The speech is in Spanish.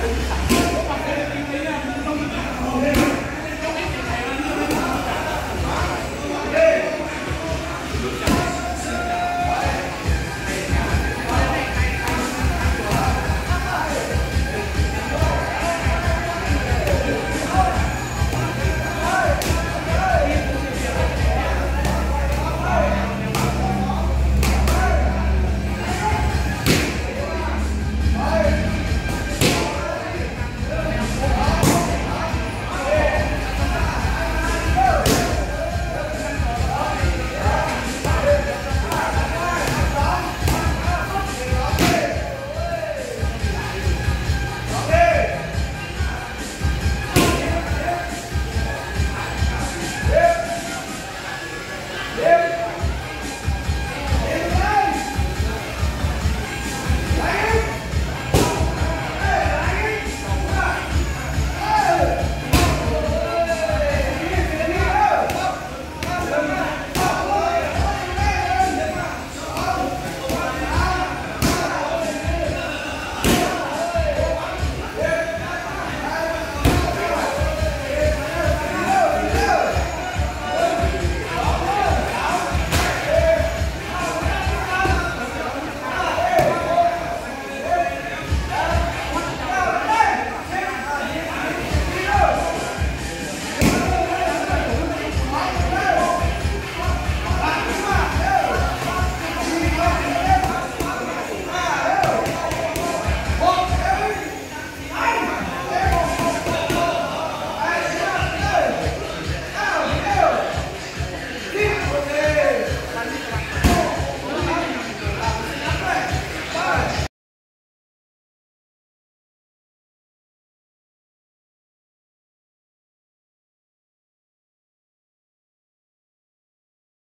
Gracias.